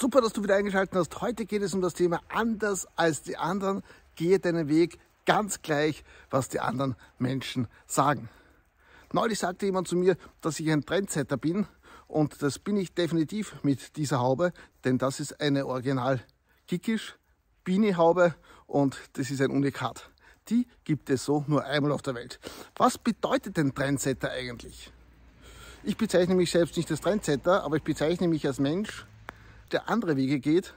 Super, dass du wieder eingeschaltet hast. Heute geht es um das Thema anders als die anderen. Gehe deinen Weg ganz gleich, was die anderen Menschen sagen. Neulich sagte jemand zu mir, dass ich ein Trendsetter bin und das bin ich definitiv mit dieser Haube, denn das ist eine Original Kickisch Bini Haube und das ist ein Unikat. Die gibt es so nur einmal auf der Welt. Was bedeutet denn Trendsetter eigentlich? Ich bezeichne mich selbst nicht als Trendsetter, aber ich bezeichne mich als Mensch, der andere Wege geht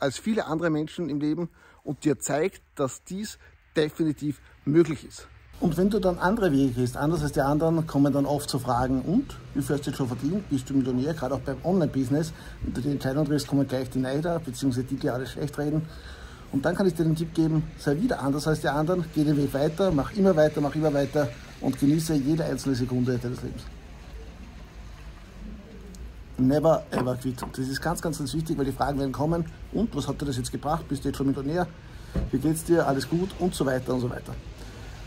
als viele andere Menschen im Leben und dir zeigt, dass dies definitiv möglich ist. Und wenn du dann andere Wege gehst, anders als die anderen, kommen dann oft zu Fragen, und, wie viel hast du jetzt schon verdient? Bist du Millionär? Gerade auch beim Online-Business. Wenn du die Entscheidung triffst, kommen gleich die Neider, beziehungsweise die, die alles schlecht reden. Und dann kann ich dir den Tipp geben, sei wieder anders als die anderen, geh den Weg weiter, mach immer weiter, mach immer weiter und genieße jede einzelne Sekunde deines Lebens never ever quit. Und das ist ganz, ganz, ganz wichtig, weil die Fragen werden kommen. Und was hat dir das jetzt gebracht? Bist du jetzt schon Millionär? Wie geht's dir? Alles gut? Und so weiter und so weiter.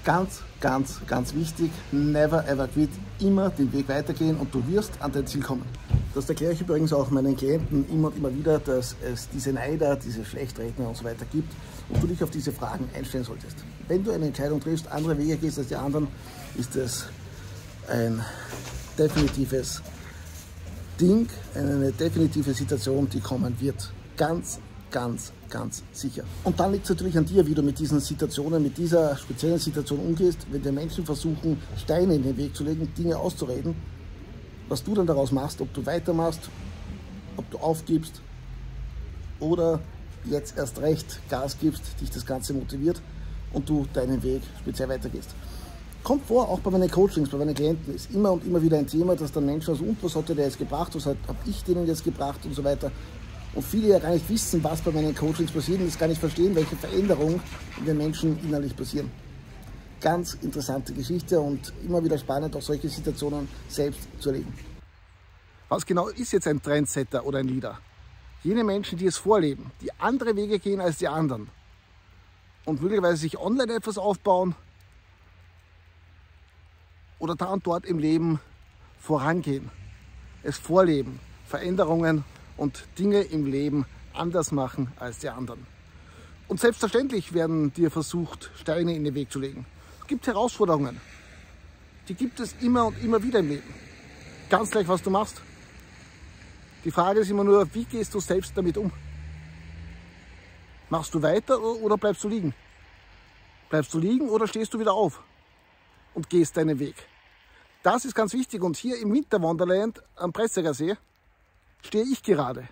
Ganz, ganz, ganz wichtig. Never ever quit. Immer den Weg weitergehen und du wirst an dein Ziel kommen. Das erkläre ich übrigens auch meinen Klienten immer und immer wieder, dass es diese Neider, diese Schlechtredner und so weiter gibt und du dich auf diese Fragen einstellen solltest. Wenn du eine Entscheidung triffst, andere Wege gehst als die anderen, ist es ein definitives Ding, eine definitive Situation, die kommen wird. Ganz, ganz, ganz sicher. Und dann liegt es natürlich an dir, wie du mit diesen Situationen, mit dieser speziellen Situation umgehst, wenn dir Menschen versuchen, Steine in den Weg zu legen, Dinge auszureden, was du dann daraus machst, ob du weitermachst, ob du aufgibst oder jetzt erst recht Gas gibst, dich das Ganze motiviert und du deinen Weg speziell weitergehst. Kommt vor, auch bei meinen Coachings, bei meinen Klienten ist immer und immer wieder ein Thema, dass dann Menschen aus, und was hat der jetzt gebracht, was habe ich denen jetzt gebracht und so weiter. Und viele ja gar nicht wissen, was bei meinen Coachings passiert und das gar nicht verstehen, welche Veränderungen in den Menschen innerlich passieren. Ganz interessante Geschichte und immer wieder spannend, auch solche Situationen selbst zu erleben. Was genau ist jetzt ein Trendsetter oder ein Leader? Jene Menschen, die es vorleben, die andere Wege gehen als die anderen und möglicherweise sich online etwas aufbauen, oder da und dort im Leben vorangehen, es vorleben, Veränderungen und Dinge im Leben anders machen als die anderen. Und selbstverständlich werden dir versucht, Steine in den Weg zu legen. Es gibt Herausforderungen. Die gibt es immer und immer wieder im Leben. Ganz gleich, was du machst. Die Frage ist immer nur, wie gehst du selbst damit um? Machst du weiter oder bleibst du liegen? Bleibst du liegen oder stehst du wieder auf und gehst deinen Weg? Das ist ganz wichtig und hier im Winterwonderland am Pressiger See stehe ich gerade.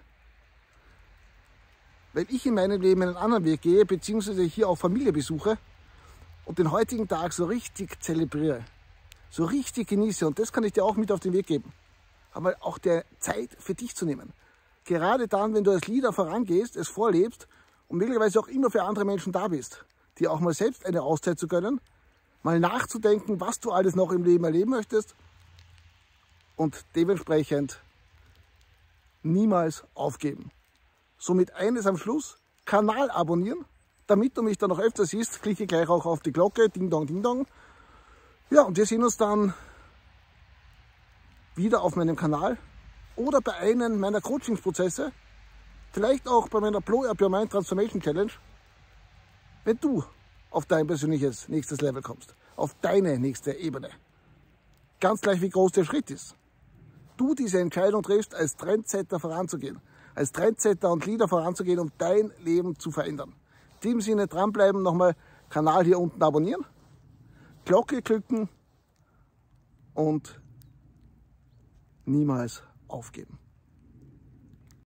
Weil ich in meinem Leben einen anderen Weg gehe, beziehungsweise hier auch Familie besuche und den heutigen Tag so richtig zelebriere, so richtig genieße und das kann ich dir auch mit auf den Weg geben. Aber auch der Zeit für dich zu nehmen. Gerade dann, wenn du als Leader vorangehst, es vorlebst und möglicherweise auch immer für andere Menschen da bist, dir auch mal selbst eine Auszeit zu gönnen, mal nachzudenken, was du alles noch im Leben erleben möchtest. Und dementsprechend niemals aufgeben. Somit eines am Schluss, Kanal abonnieren, damit du mich dann noch öfter siehst, klicke gleich auch auf die Glocke, ding dong, ding dong. Ja, und wir sehen uns dann wieder auf meinem Kanal oder bei einem meiner Coachingsprozesse, vielleicht auch bei meiner Blow Up Your Mind Transformation Challenge, wenn du auf dein persönliches nächstes Level kommst, auf deine nächste Ebene. Ganz gleich, wie groß der Schritt ist. Du diese Entscheidung triffst, als Trendsetter voranzugehen, als Trendsetter und Leader voranzugehen, um dein Leben zu verändern. In dem Sinne dranbleiben, nochmal Kanal hier unten abonnieren, Glocke klicken und niemals aufgeben.